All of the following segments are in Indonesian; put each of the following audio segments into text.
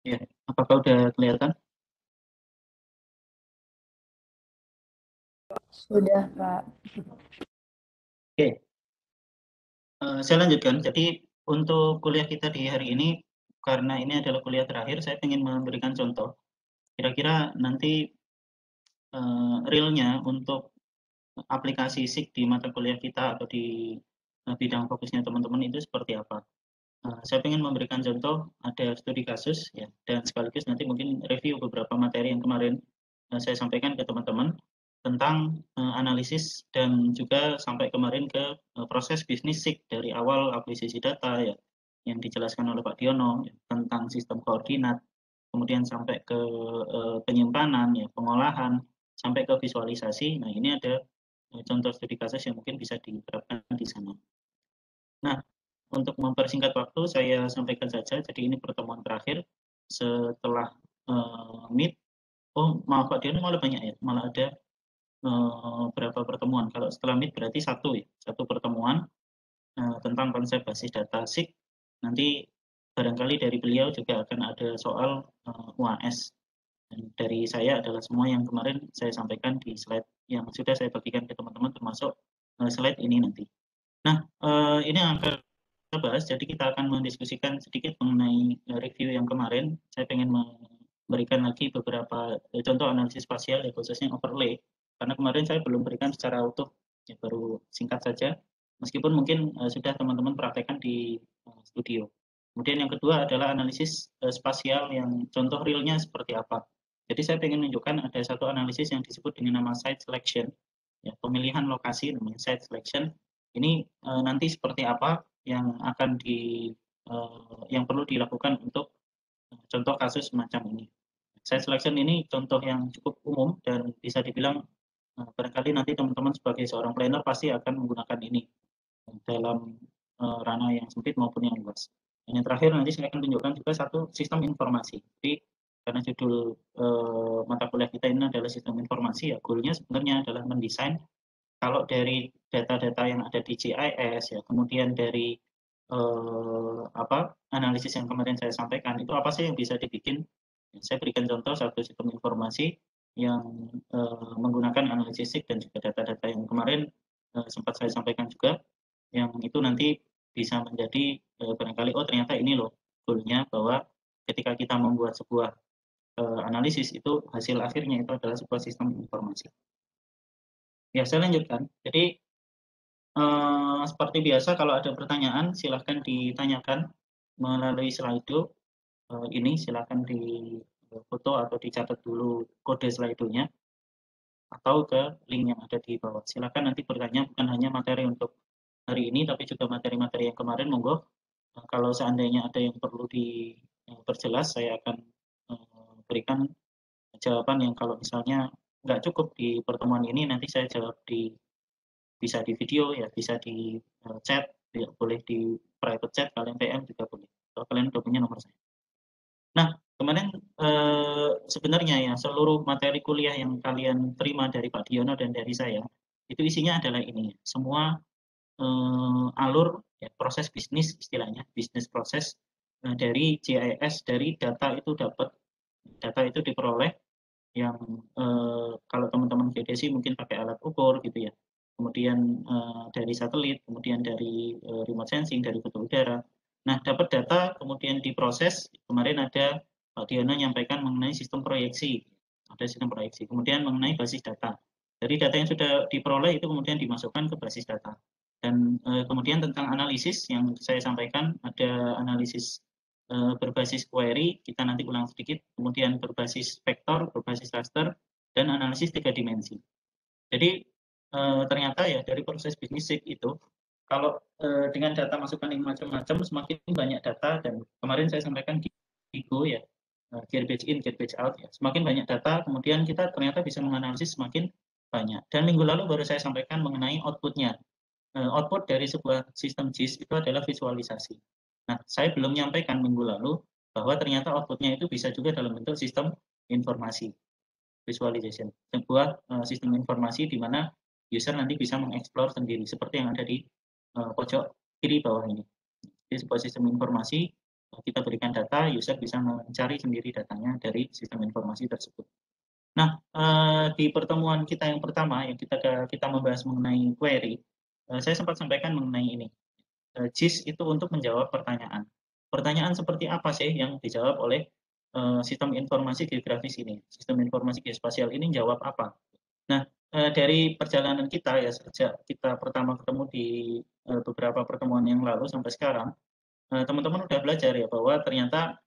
Ya, apakah udah kelihatan? Sudah, Pak. Oke. Uh, saya lanjutkan. Jadi untuk kuliah kita di hari ini, karena ini adalah kuliah terakhir, saya ingin memberikan contoh. Kira-kira nanti uh, realnya untuk aplikasi SIG di mata kuliah kita atau di uh, bidang fokusnya teman-teman itu seperti apa. Uh, saya ingin memberikan contoh ada studi kasus ya. Dan sekaligus nanti mungkin review beberapa materi yang kemarin uh, saya sampaikan ke teman-teman tentang uh, analisis dan juga sampai kemarin ke uh, proses bisnis SIG dari awal akuisisi data ya yang dijelaskan oleh Pak Diono ya, tentang sistem koordinat kemudian sampai ke uh, penyimpanan ya pengolahan sampai ke visualisasi. Nah ini ada uh, contoh studi kasus yang mungkin bisa diterapkan di sana. Nah untuk mempersingkat waktu saya sampaikan saja. Jadi ini pertemuan terakhir setelah uh, meet. Oh maaf Pak Dion malah banyak ya, malah ada uh, berapa pertemuan. Kalau setelah meet berarti satu ya, satu pertemuan uh, tentang konsep basis data SIG. Nanti barangkali dari beliau juga akan ada soal uh, UAS. Dan dari saya adalah semua yang kemarin saya sampaikan di slide yang sudah saya bagikan ke teman-teman termasuk uh, slide ini nanti. Nah, uh, ini akan kita bahas. Jadi kita akan mendiskusikan sedikit mengenai eh, review yang kemarin. Saya ingin memberikan lagi beberapa eh, contoh analisis spasial ya khususnya overlay. Karena kemarin saya belum berikan secara utuh, ya baru singkat saja. Meskipun mungkin uh, sudah teman-teman praktekkan di uh, studio. Kemudian yang kedua adalah analisis uh, spasial yang contoh realnya seperti apa. Jadi saya ingin menunjukkan ada satu analisis yang disebut dengan nama site selection, ya pemilihan lokasi namanya site selection. Ini uh, nanti seperti apa yang akan di uh, yang perlu dilakukan untuk uh, contoh kasus semacam ini. Site selection ini contoh yang cukup umum dan bisa dibilang uh, barangkali nanti teman-teman sebagai seorang planner pasti akan menggunakan ini dalam uh, ranah yang sempit maupun yang luas. Dan yang terakhir nanti saya akan tunjukkan juga satu sistem informasi. Jadi karena judul uh, mata kuliah kita ini adalah sistem informasi ya goalnya sebenarnya adalah mendesain kalau dari data-data yang ada di GIS ya, kemudian dari eh, apa analisis yang kemarin saya sampaikan itu apa sih yang bisa dibikin? Saya berikan contoh satu sistem informasi yang eh, menggunakan analisis dan juga data-data yang kemarin eh, sempat saya sampaikan juga, yang itu nanti bisa menjadi eh, barangkali oh ternyata ini loh goalnya bahwa ketika kita membuat sebuah eh, analisis itu hasil akhirnya itu adalah sebuah sistem informasi. Ya, saya lanjutkan. Jadi, uh, seperti biasa kalau ada pertanyaan silahkan ditanyakan melalui Slido, uh, ini silahkan di foto atau dicatat dulu kode Slido-nya atau ke link yang ada di bawah. Silahkan nanti bertanya bukan hanya materi untuk hari ini tapi juga materi-materi yang kemarin monggo. Uh, kalau seandainya ada yang perlu diperjelas saya akan, uh, berikan jawaban yang kalau misalnya nggak cukup di pertemuan ini nanti saya jawab di bisa di video ya bisa di uh, chat ya, boleh di private chat kalian PM juga boleh. Kalau kalian udah punya nomor saya. Nah kemarin uh, sebenarnya ya seluruh materi kuliah yang kalian terima dari Pak Diono dan dari saya itu isinya adalah ini semua uh, alur ya, proses bisnis istilahnya bisnis proses dari GIS dari data itu dapat data itu diperoleh yang eh, kalau teman-teman geodesi mungkin pakai alat ukur gitu ya. Kemudian eh, dari satelit, kemudian dari eh, remote sensing, dari foto udara. Nah, dapat data kemudian diproses. Kemarin ada Pak Diana menyampaikan mengenai sistem proyeksi. Ada sistem proyeksi. Kemudian mengenai basis data. Dari data yang sudah diperoleh itu kemudian dimasukkan ke basis data. Dan eh, kemudian tentang analisis yang saya sampaikan ada analisis berbasis query, kita nanti ulang sedikit, kemudian berbasis vektor, berbasis raster, dan analisis tiga dimensi. Jadi eh, ternyata ya dari proses bisnis itu, kalau eh, dengan data masukan yang macam-macam, semakin banyak data, dan kemarin saya sampaikan di Go ya, garbage in, garbage out, ya. semakin banyak data, kemudian kita ternyata bisa menganalisis semakin banyak. Dan minggu lalu baru saya sampaikan mengenai outputnya. Output dari sebuah sistem JIS itu adalah visualisasi. Nah, saya belum menyampaikan minggu lalu bahwa ternyata outputnya itu bisa juga dalam bentuk sistem informasi visualization, sebuah uh, sistem informasi di mana user nanti bisa mengeksplor sendiri seperti yang ada di uh, pojok kiri bawah ini. Jadi sebuah sistem informasi kita berikan data, user bisa mencari sendiri datanya dari sistem informasi tersebut. Nah, di pertemuan kita yang pertama yang kita kita membahas mengenai query, saya sempat sampaikan mengenai ini. Uh, itu untuk menjawab pertanyaan. Pertanyaan seperti apa sih yang dijawab oleh uh, sistem informasi geografis ini? Sistem informasi geospasial ini jawab apa? Nah, uh, dari perjalanan kita ya sejak kita pertama ketemu di uh, beberapa pertemuan yang lalu sampai sekarang, teman-teman udah belajar ya bahwa ternyata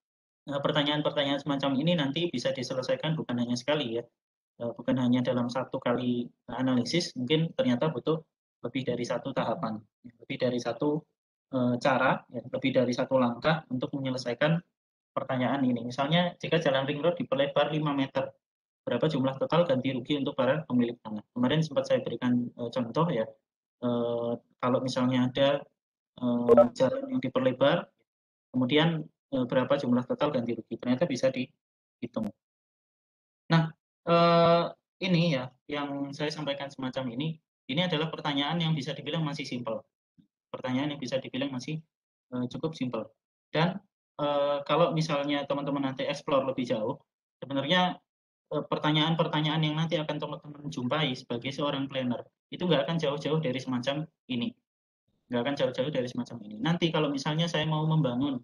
pertanyaan-pertanyaan semacam ini nanti bisa diselesaikan bukan hanya sekali ya, bukan hanya dalam satu kali analisis, mungkin ternyata butuh lebih dari satu tahapan, lebih dari satu cara, ya, lebih dari satu langkah untuk menyelesaikan pertanyaan ini. Misalnya jika jalan ring road diperlebar 5 meter, berapa jumlah total ganti rugi untuk para pemilik tanah? Kemarin sempat saya berikan contoh ya, kalau misalnya ada uh, jalan yang diperlebar, kemudian uh, berapa jumlah total ganti rugi. Ternyata bisa dihitung. Nah, uh, ini ya yang saya sampaikan semacam ini, ini adalah pertanyaan yang bisa dibilang masih simpel. Pertanyaan yang bisa dibilang masih uh, cukup simpel. Dan uh, kalau misalnya teman-teman nanti explore lebih jauh, sebenarnya pertanyaan-pertanyaan yang nanti akan teman-teman jumpai sebagai seorang planner itu nggak akan jauh-jauh dari semacam ini nggak akan jauh-jauh dari semacam ini. Nanti kalau misalnya saya mau membangun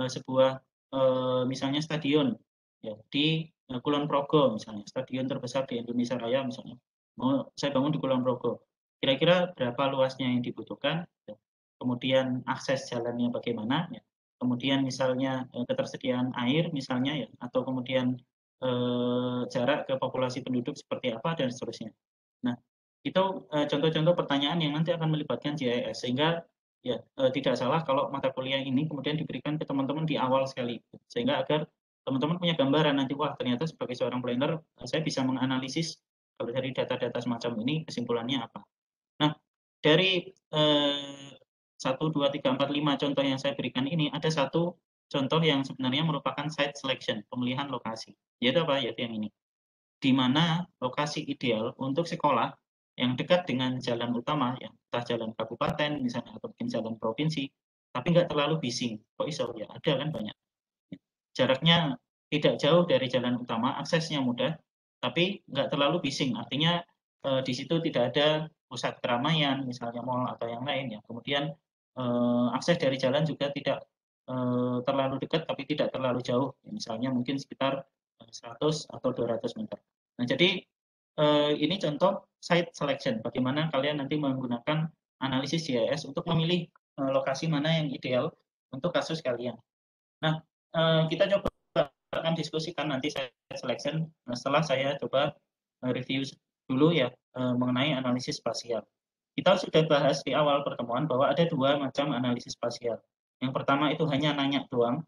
uh, sebuah uh, misalnya stadion ya di Kulon Progo misalnya, stadion terbesar di Indonesia Raya misalnya. Mau saya bangun di Kulon Progo. Kira-kira berapa luasnya yang dibutuhkan? Ya. Kemudian akses jalannya bagaimana? Ya. Kemudian misalnya uh, ketersediaan air misalnya ya atau kemudian uh, jarak ke populasi penduduk seperti apa dan seterusnya. Nah, itu eh, contoh-contoh pertanyaan yang nanti akan melibatkan GIS sehingga ya uh, tidak salah kalau mata kuliah ini kemudian diberikan ke teman-teman di awal sekali sehingga agar teman-teman punya gambaran nanti wah ternyata sebagai seorang planner saya bisa menganalisis kalau dari data-data semacam ini kesimpulannya apa. Nah dari satu dua tiga empat lima contoh yang saya berikan ini ada satu contoh yang sebenarnya merupakan site selection pemilihan lokasi yaitu apa yaitu yang ini di mana lokasi ideal untuk sekolah yang dekat dengan jalan utama, ya, entah jalan kabupaten misalnya atau mungkin jalan provinsi, tapi nggak terlalu bising. Kok iso ya? Ada kan banyak. Jaraknya tidak jauh dari jalan utama, aksesnya mudah, tapi nggak terlalu bising. Artinya eh, di situ tidak ada pusat keramaian, misalnya mall atau yang lain ya. Kemudian eh, akses dari jalan juga tidak eh, terlalu dekat, tapi tidak terlalu jauh. Ya, misalnya mungkin sekitar 100 eh, atau 200 meter. Nah, jadi uh, ini contoh site selection, bagaimana kalian nanti menggunakan analisis GIS untuk memilih uh, lokasi mana yang ideal untuk kasus kalian. Nah, uh, kita coba akan diskusikan nanti site selection nah, setelah saya coba review dulu ya uh, mengenai analisis spasial. Kita sudah bahas di awal pertemuan bahwa ada dua macam analisis spasial. Yang pertama itu hanya nanya doang,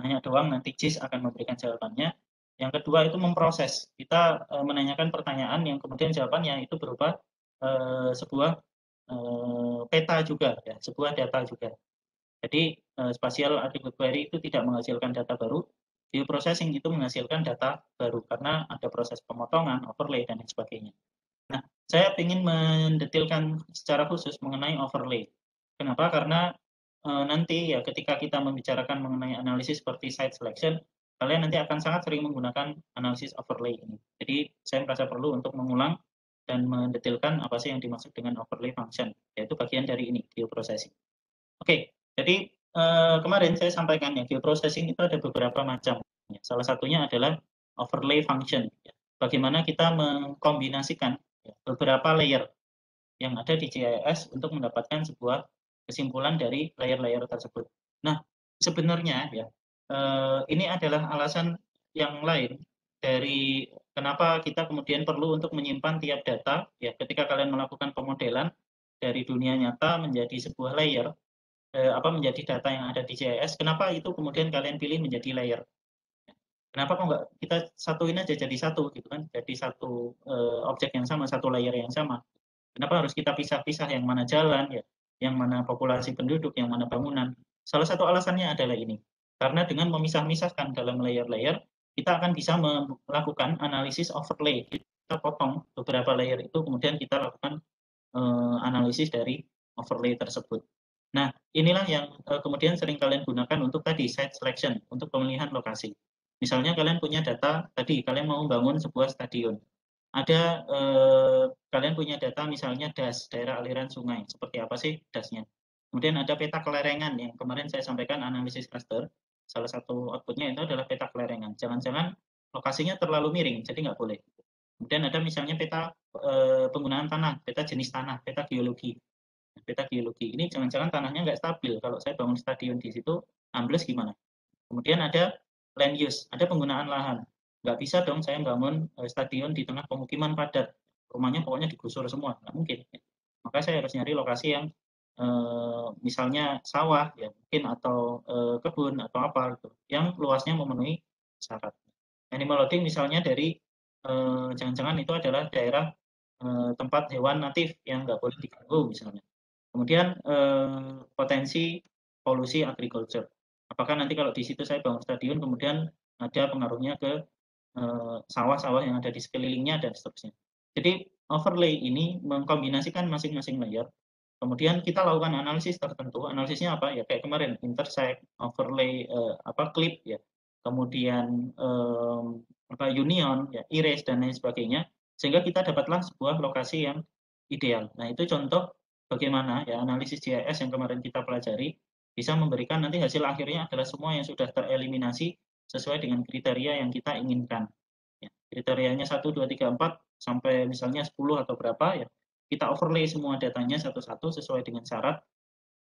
nanya doang nanti JIS akan memberikan jawabannya. Yang kedua itu memproses. Kita e, menanyakan pertanyaan yang kemudian jawabannya itu berupa e, sebuah e, peta juga, ya, sebuah data juga. Jadi e, spatial query itu tidak menghasilkan data baru, bioprocessing itu menghasilkan data baru karena ada proses pemotongan, overlay dan lain sebagainya. Saya ingin mendetilkan secara khusus mengenai overlay. Kenapa? Karena e, nanti ya ketika kita membicarakan mengenai analisis seperti site selection, kalian nanti akan sangat sering menggunakan analisis overlay ini. Jadi saya merasa perlu untuk mengulang dan mendetilkan apa sih yang dimaksud dengan overlay function, yaitu bagian dari ini, geoprocessing. Oke, jadi eh, kemarin saya sampaikan ya, geoprocessing itu ada beberapa macam. Salah satunya adalah overlay function. Bagaimana kita mengkombinasikan beberapa layer yang ada di GIS untuk mendapatkan sebuah kesimpulan dari layer-layer tersebut. Nah, sebenarnya ya uh, ini adalah alasan yang lain dari kenapa kita kemudian perlu untuk menyimpan tiap data ya ketika kalian melakukan pemodelan dari dunia nyata menjadi sebuah layer eh, apa menjadi data yang ada di GIS kenapa itu kemudian kalian pilih menjadi layer kenapa kok nggak kita satuin aja jadi satu gitu kan jadi satu eh, objek yang sama satu layer yang sama kenapa harus kita pisah-pisah yang mana jalan ya yang mana populasi penduduk yang mana bangunan salah satu alasannya adalah ini karena dengan memisah-misahkan dalam layer-layer, kita akan bisa melakukan analisis overlay. Kita potong beberapa layer itu, kemudian kita lakukan uh, analisis dari overlay tersebut. Nah, inilah yang uh, kemudian sering kalian gunakan untuk tadi site selection, untuk pemilihan lokasi. Misalnya kalian punya data tadi, kalian mau membangun sebuah stadion. Ada eh, kalian punya data misalnya das daerah aliran sungai, seperti apa sih dasnya? Kemudian ada peta kelerengan yang kemarin saya sampaikan analisis raster. Salah satu outputnya itu adalah peta kelerengan. Jangan-jangan lokasinya terlalu miring, jadi nggak boleh. Kemudian ada misalnya peta e, penggunaan tanah, peta jenis tanah, peta geologi. Peta geologi ini jangan-jangan tanahnya nggak stabil. Kalau saya bangun stadion di situ, ambles gimana? Kemudian ada land use, ada penggunaan lahan. Nggak bisa dong saya bangun e, stadion di tengah pemukiman padat. Rumahnya pokoknya digusur semua, nggak mungkin. Maka saya harus nyari lokasi yang Eh, misalnya sawah ya mungkin atau eh, kebun atau apa gitu, yang luasnya memenuhi syarat. Animal loading misalnya dari eh, jangan-jangan itu adalah daerah tempat hewan natif yang nggak boleh diganggu misalnya. Kemudian potensi polusi agriculture. Apakah nanti kalau di situ saya bangun stadion kemudian ada pengaruhnya ke sawah-sawah yang ada di sekelilingnya dan seterusnya. Jadi overlay ini mengkombinasikan masing-masing layer. Kemudian kita lakukan analisis tertentu, analisisnya apa? Ya kayak kemarin intersect, overlay, uh, apa clip ya, kemudian um, apa union, ya erase dan lain sebagainya, sehingga kita dapatlah sebuah lokasi yang ideal. Nah itu contoh bagaimana ya analisis GIS yang kemarin kita pelajari bisa memberikan nanti hasil akhirnya adalah semua yang sudah tereliminasi sesuai dengan kriteria yang kita inginkan. Ya, kriterianya 1, 2, 3, 4 sampai misalnya 10 atau berapa ya kita overlay semua datanya satu-satu sesuai dengan syarat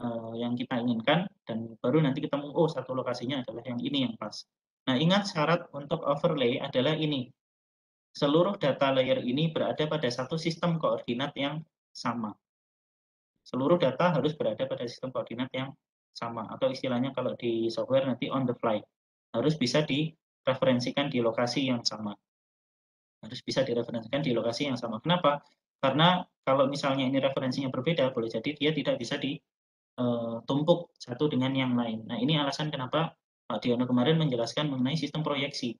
uh, yang kita inginkan dan baru nanti kita oh satu lokasinya adalah yang ini yang pas. Nah, ingat syarat untuk overlay adalah ini. Seluruh data layer ini berada pada satu sistem koordinat yang sama. Seluruh data harus berada pada sistem koordinat yang sama atau istilahnya kalau di software nanti on the fly. Harus bisa direferensikan di lokasi yang sama. Harus bisa direferensikan di lokasi yang sama. Kenapa? Karena kalau misalnya ini referensinya berbeda, boleh jadi dia tidak bisa ditumpuk eh, satu dengan yang lain. Nah, ini alasan kenapa Pak Diono kemarin menjelaskan mengenai sistem proyeksi.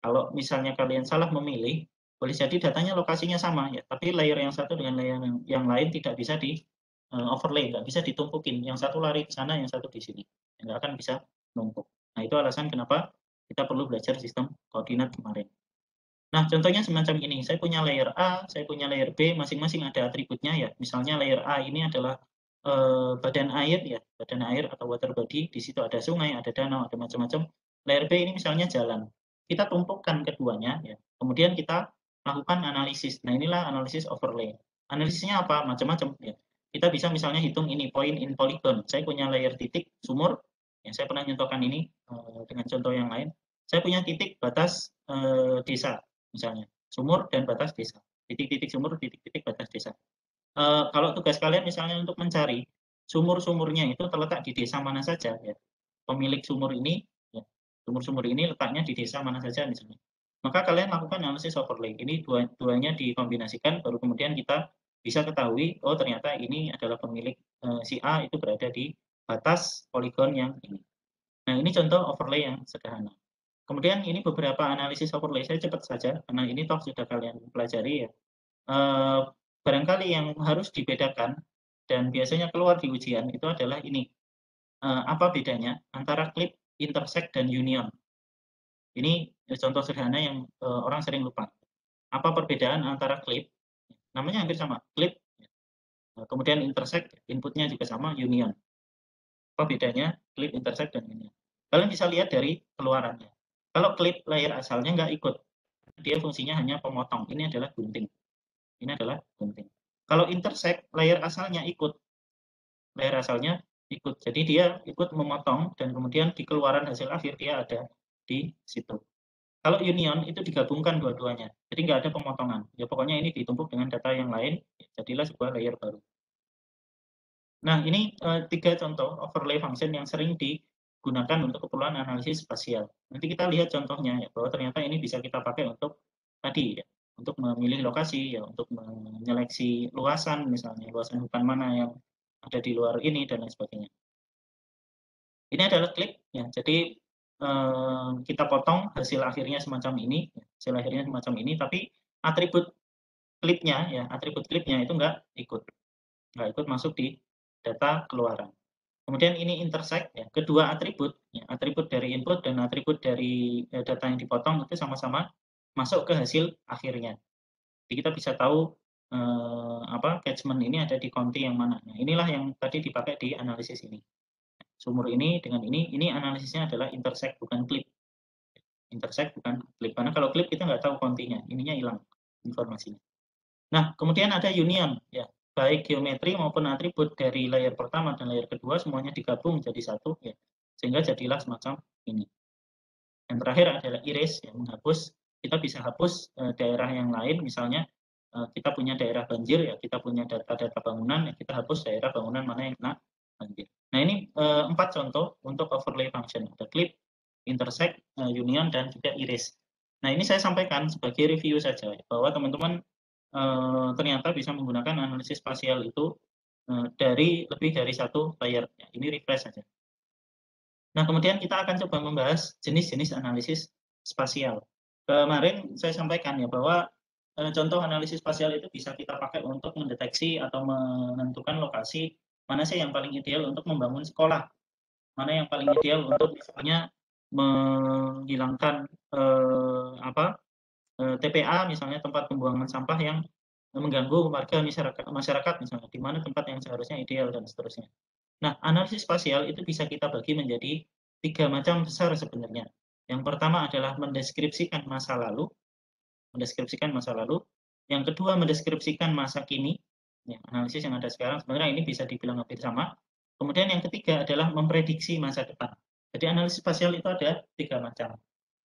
Kalau misalnya kalian salah memilih, boleh jadi datanya lokasinya sama ya, tapi layer yang satu dengan layer yang, lain tidak bisa di overlay, nggak bisa ditumpukin. Yang satu lari ke sana, yang satu di sini, nggak akan bisa numpuk. Nah itu alasan kenapa kita perlu belajar sistem koordinat kemarin. Nah, contohnya semacam ini. Saya punya layer A, saya punya layer B, masing-masing ada atributnya ya. Misalnya layer A ini adalah eh, badan air ya, badan air atau water body. Di situ ada sungai, ada danau, ada macam-macam. Layer B ini misalnya jalan. Kita tumpukkan keduanya ya. Kemudian kita lakukan analisis. Nah, inilah analisis overlay. Analisisnya apa? Macam-macam ya. Kita bisa misalnya hitung ini point in polygon. Saya punya layer titik sumur. Ya, saya pernah nyontohkan ini uh, dengan contoh yang lain. Saya punya titik batas uh, desa misalnya sumur dan batas desa titik-titik sumur titik-titik batas desa e, kalau tugas kalian misalnya untuk mencari sumur-sumurnya itu terletak di desa mana saja ya pemilik sumur ini ya, sumur-sumur ini letaknya di desa mana saja misalnya maka kalian lakukan analisis overlay ini dua duanya dikombinasikan baru kemudian kita bisa ketahui oh ternyata ini adalah pemilik e, si A itu berada di batas poligon yang ini nah ini contoh overlay yang sederhana Kemudian ini beberapa analisis overlay, saya cepat saja, karena ini toh sudah kalian pelajari ya. E, barangkali yang harus dibedakan, dan biasanya keluar di ujian, itu adalah ini. E, apa bedanya antara clip, intersect, dan union? Ini contoh sederhana yang e, orang sering lupa. Apa perbedaan antara clip, namanya hampir sama, clip, kemudian intersect, inputnya juga sama, union. Apa bedanya clip, intersect, dan union? Kalian bisa lihat dari keluarannya kalau klip layer asalnya nggak ikut, dia fungsinya hanya pemotong. Ini adalah gunting. Ini adalah gunting. Kalau intersect, layer asalnya ikut. Layer asalnya ikut. Jadi dia ikut memotong dan kemudian di keluaran hasil akhir dia ada di situ. Kalau union itu digabungkan dua-duanya. Jadi nggak ada pemotongan. Ya pokoknya ini ditumpuk dengan data yang lain, jadilah sebuah layer baru. Nah, ini uh, tiga contoh overlay function yang sering di gunakan untuk keperluan analisis spasial. Nanti kita lihat contohnya ya bahwa ternyata ini bisa kita pakai untuk tadi ya, untuk memilih lokasi ya, untuk menyeleksi luasan misalnya luasan hutan mana yang ada di luar ini dan lain sebagainya. Ini adalah klik ya. Jadi eh, kita potong hasil akhirnya semacam ini, hasil akhirnya semacam ini, tapi atribut klipnya ya, atribut klipnya itu enggak ikut, enggak ikut masuk di data keluaran. Kemudian ini intersect ya, kedua atribut ya, atribut dari input dan atribut dari eh, data yang dipotong itu sama-sama masuk ke hasil akhirnya. Jadi kita bisa tahu eh, apa catchment ini ada di county yang mana. Nah, inilah yang tadi dipakai di analisis ini. Sumur ini dengan ini, ini analisisnya adalah intersect bukan clip. Intersect bukan clip. Karena kalau clip kita nggak tahu county-nya, ininya hilang informasinya. Nah, kemudian ada union ya baik geometri maupun atribut dari layer pertama dan layer kedua semuanya digabung jadi satu ya sehingga jadilah semacam ini yang terakhir adalah erase yang menghapus kita bisa hapus e, daerah yang lain misalnya e, kita punya daerah banjir ya kita punya data-data bangunan ya kita hapus daerah bangunan mana yang kena nah ini e, empat contoh untuk overlay function ada clip intersect e, union dan juga erase nah ini saya sampaikan sebagai review saja bahwa teman-teman Eh, ternyata bisa menggunakan analisis spasial itu eh, dari lebih dari satu layer. Ya, ini refresh saja. Nah, kemudian kita akan coba membahas jenis-jenis analisis spasial. Kemarin saya sampaikan ya bahwa eh, contoh analisis spasial itu bisa kita pakai untuk mendeteksi atau menentukan lokasi mana sih yang paling ideal untuk membangun sekolah, mana yang paling ideal untuk misalnya menghilangkan eh, apa Eh, TPA misalnya tempat pembuangan sampah yang mengganggu warga masyarakat, masyarakat misalnya, di mana tempat yang seharusnya ideal dan seterusnya. Nah, analisis spasial itu bisa kita bagi menjadi tiga macam besar sebenarnya. Yang pertama adalah mendeskripsikan masa lalu, mendeskripsikan masa lalu. Yang kedua mendeskripsikan masa kini, ya, analisis yang ada sekarang sebenarnya ini bisa dibilang hampir sama. Kemudian yang ketiga adalah memprediksi masa depan. Jadi analisis spasial itu ada tiga macam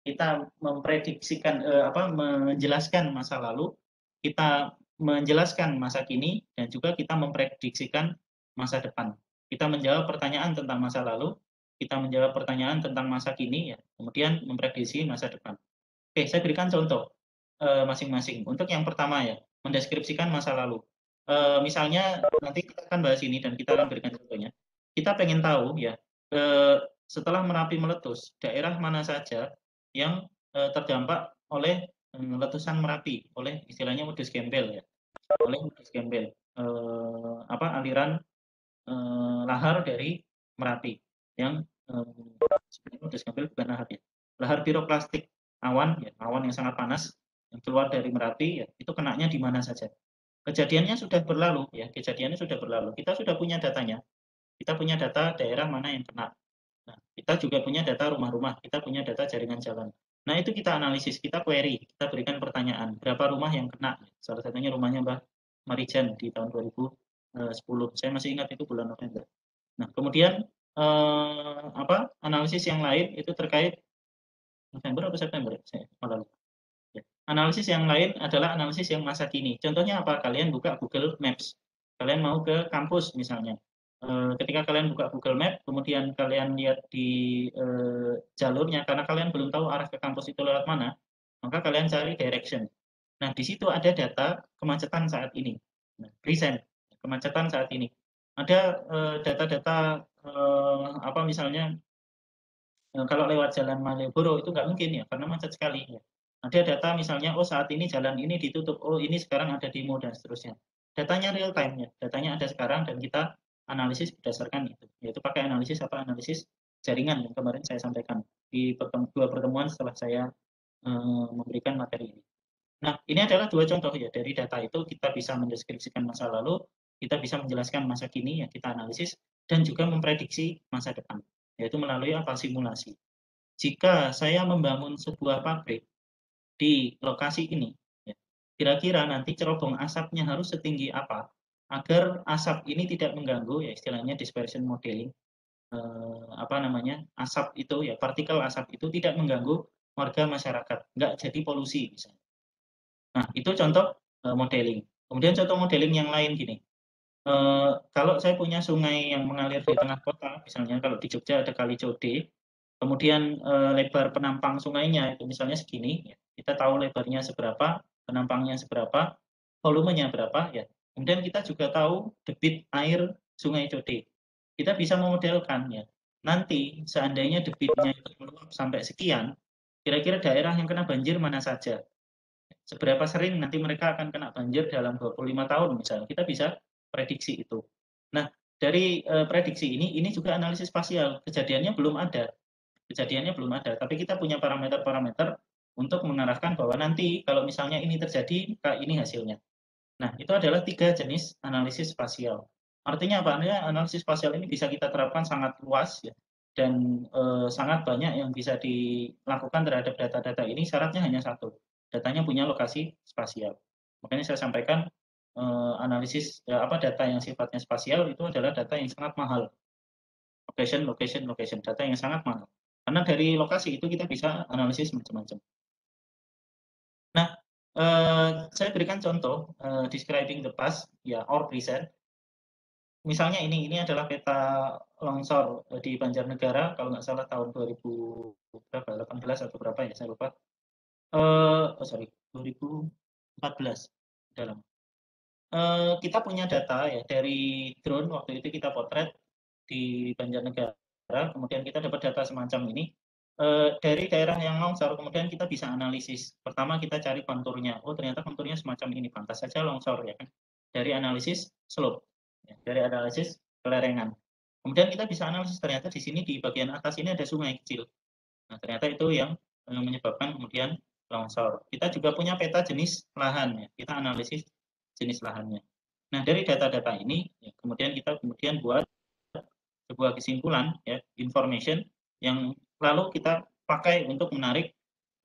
kita memprediksikan eh, apa menjelaskan masa lalu, kita menjelaskan masa kini dan juga kita memprediksikan masa depan. Kita menjawab pertanyaan tentang masa lalu, kita menjawab pertanyaan tentang masa kini ya, kemudian memprediksi masa depan. Oke, saya berikan contoh eh, masing-masing. Untuk yang pertama ya, mendeskripsikan masa lalu. E, misalnya nanti kita akan bahas ini dan kita akan berikan contohnya. Kita pengen tahu ya, e, setelah Merapi meletus, daerah mana saja yang uh, terdampak oleh letusan Merapi, oleh istilahnya modus gembel ya, oleh modus gembel, uh, apa aliran uh, lahar dari Merapi yang sebenarnya modus gembel bukan lahar ya, lahar piroklastik awan ya, awan yang sangat panas yang keluar dari Merapi ya, itu kenanya di mana saja. Kejadiannya sudah berlalu ya, kejadiannya sudah berlalu. Kita sudah punya datanya. Kita punya data daerah mana yang kena Nah, kita juga punya data rumah-rumah, kita punya data jaringan jalan. Nah, itu kita analisis, kita query, kita berikan pertanyaan, berapa rumah yang kena? Salah satunya rumahnya Mbak Marijan di tahun 2010. Saya masih ingat itu bulan November. Nah, kemudian eh, apa? Analisis yang lain itu terkait November atau September? Saya malah Ya. Analisis yang lain adalah analisis yang masa kini. Contohnya apa? Kalian buka Google Maps. Kalian mau ke kampus misalnya Eh, ketika kalian buka Google Map, kemudian kalian lihat di uh, jalurnya, karena kalian belum tahu arah ke kampus itu lewat mana, maka kalian cari direction. Nah, di situ ada data kemacetan saat ini. Nah, recent, kemacetan saat ini. Ada eh, data-data apa misalnya kalau lewat jalan Malioboro itu nggak mungkin ya, karena macet sekali. Ada data misalnya, oh saat ini jalan ini ditutup, oh ini sekarang ada demo dan seterusnya. Datanya real time ya, datanya ada sekarang dan kita analisis berdasarkan itu, yaitu pakai analisis apa analisis jaringan yang kemarin saya sampaikan di dua pertemuan setelah saya uh, memberikan materi ini. Nah, ini adalah dua contoh ya dari data itu kita bisa mendeskripsikan masa lalu, kita bisa menjelaskan masa kini yang kita analisis dan juga memprediksi masa depan, yaitu melalui apa simulasi. Jika saya membangun sebuah pabrik di lokasi ini, ya, kira-kira nanti cerobong asapnya harus setinggi apa agar asap ini tidak mengganggu ya istilahnya dispersion modeling eh, apa namanya asap itu ya partikel asap itu tidak mengganggu warga masyarakat nggak jadi polusi misalnya. Nah itu contoh eh, modeling. Kemudian contoh modeling yang lain gini eh, kalau saya punya sungai yang mengalir di tengah kota misalnya kalau di Jogja ada kali Code kemudian eh, lebar penampang sungainya itu misalnya segini ya. kita tahu lebarnya seberapa penampangnya seberapa volumenya berapa ya Kemudian kita juga tahu debit air Sungai Code. Kita bisa memodelkan ya. Nanti seandainya debitnya itu meluap sampai sekian, kira-kira daerah yang kena banjir mana saja. Seberapa sering nanti mereka akan kena banjir dalam 25 tahun misalnya. Kita bisa prediksi itu. Nah, dari, eee, prediksi ini, ini juga analisis spasial, kejadiannya belum ada kejadiannya belum ada, tapi kita punya parameter-parameter untuk mengarahkan bahwa nanti kalau misalnya ini terjadi, ini hasilnya. Nah, itu adalah tiga jenis analisis spasial. Artinya apa? Artinya analisis spasial ini bisa kita terapkan sangat luas ya, dan, eee, sangat banyak yang bisa dilakukan terhadap data-data ini, syaratnya hanya satu, datanya punya lokasi spasial. Makanya saya sampaikan, eee, analisis, eee, apa, data yang sifatnya spasial itu adalah data yang sangat mahal. Location location location, data yang sangat mahal. Karena dari lokasi itu kita bisa analisis macam-macam. Nah, eee, saya berikan contoh, eee, describing the past, ya, or present. Misalnya ini, ini adalah peta longsor, eee, di Banjarnegara kalau nggak salah tahun 2000 berapa, 18 atau berapa ya, saya lupa. Eee, oh sorry, 2014, udah lama. Eee, kita punya data ya dari drone waktu itu kita potret di Banjarnegara kemudian kita dapat data semacam ini, eee, dari daerah yang longsor kemudian kita bisa analisis. Pertama kita cari konturnya, oh ternyata konturnya semacam ini, pantas saja longsor ya kan. Dari analisis slope, ya, dari analisis kelerengan. Kemudian kita bisa analisis ternyata di sini di bagian atas ini ada sungai kecil. Nah ternyata itu yang, eee, menyebabkan kemudian longsor. Kita juga punya peta jenis lahan ya, kita analisis jenis lahannya. Nah dari data-data ini, ya kemudian kita kemudian buat sebuah kesimpulan ya, information yang lalu kita pakai untuk menarik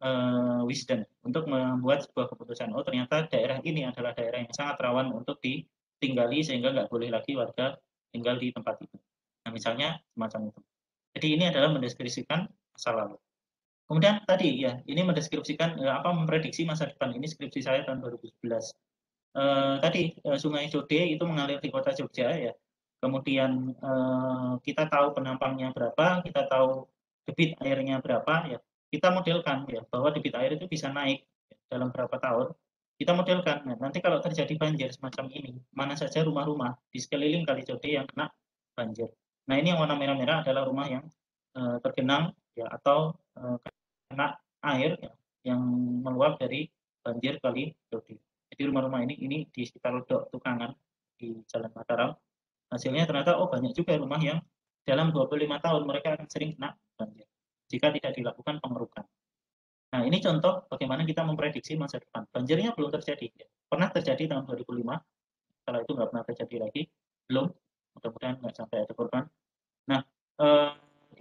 uh, wisdom, untuk membuat sebuah keputusan. Oh ternyata daerah ini adalah daerah yang sangat rawan untuk ditinggali sehingga nggak boleh lagi warga tinggal di tempat itu. Nah misalnya semacam itu. Jadi ini adalah mendeskripsikan masa lalu. Kemudian tadi ya, ini mendeskripsikan eh, apa memprediksi masa depan. Ini skripsi saya tahun 2011. Eh, tadi eh, Sungai Jode itu mengalir di kota Jogja ya kemudian eh, kita tahu penampangnya berapa, kita tahu debit airnya berapa, ya kita modelkan ya bahwa debit air itu bisa naik dalam berapa tahun. Kita modelkan, ya, nanti kalau terjadi banjir semacam ini, mana saja rumah-rumah di sekeliling Kali Jode yang kena banjir. Nah ini yang warna merah-merah adalah rumah yang eh, tergenang ya atau eh, kena air ya, yang meluap dari banjir Kali Jode. Jadi rumah-rumah ini ini di sekitar Ledok Tukangan di Jalan Mataram hasilnya ternyata oh banyak juga rumah yang dalam 25 tahun mereka akan sering kena banjir jika tidak dilakukan pengerukan. Nah ini contoh bagaimana kita memprediksi masa depan. Banjirnya belum terjadi. Pernah terjadi tahun 2005, setelah itu nggak pernah terjadi lagi. Belum, mudah-mudahan nggak sampai ada korban. Nah eh,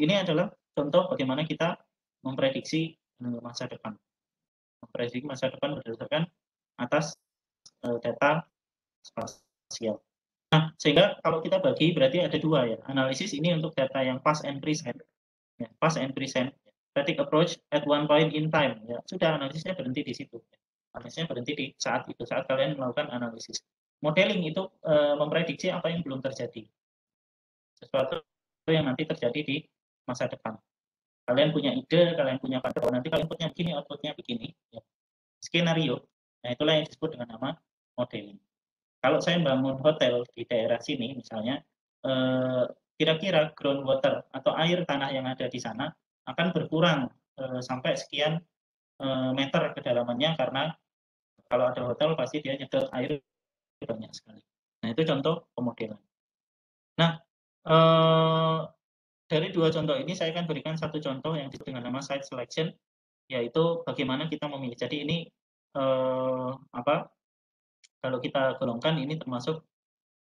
ini adalah contoh bagaimana kita memprediksi eh, masa depan. Memprediksi masa depan berdasarkan atas eh, data spasial. Nah, sehingga kalau kita bagi berarti ada dua ya, analisis ini untuk data yang past and present, ya, past and present, static approach at one point in time, ya sudah analisisnya berhenti di situ, analisisnya berhenti di saat itu, saat kalian melakukan analisis. Modeling itu e, memprediksi apa yang belum terjadi, sesuatu yang nanti terjadi di masa depan. Kalian punya ide, kalian punya pada bahwa nanti kalau inputnya begini, outputnya begini, ya. skenario, nah itulah yang disebut dengan nama modeling. Kalau saya bangun hotel di daerah sini misalnya, eh, kira-kira groundwater atau air tanah yang ada di sana akan berkurang eh, sampai sekian eh, meter kedalamannya karena kalau ada hotel pasti dia nyedot air banyak sekali. Nah itu contoh pemodelan. Nah dari dua contoh ini saya akan berikan satu contoh yang disebut dengan nama site selection, yaitu bagaimana kita memilih. Jadi ini apa kalau kita golongkan ini termasuk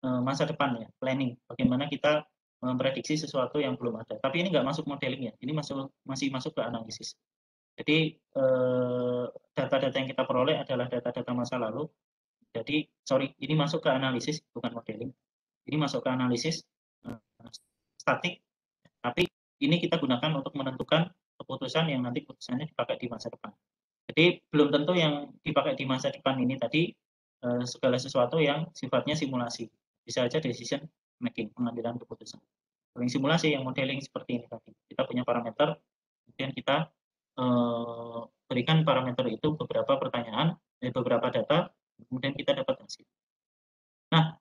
uh, masa depan ya, planning. Bagaimana kita memprediksi sesuatu yang belum ada. Tapi ini nggak masuk modeling ya, ini masuk masih masuk ke analisis. Jadi eh, data-data yang kita peroleh adalah data-data masa lalu. Jadi sorry, ini masuk ke analisis bukan modeling. Ini masuk ke analisis uh, statik. Tapi ini kita gunakan untuk menentukan keputusan yang nanti keputusannya dipakai di masa depan. Jadi belum tentu yang dipakai di masa depan ini tadi Eh, segala sesuatu yang sifatnya simulasi. Bisa aja decision making, pengambilan keputusan. Yang simulasi, yang modeling seperti ini tadi. Kita punya parameter, kemudian kita uh, berikan parameter itu beberapa pertanyaan, eh, beberapa data, kemudian kita dapat hasil. Nah,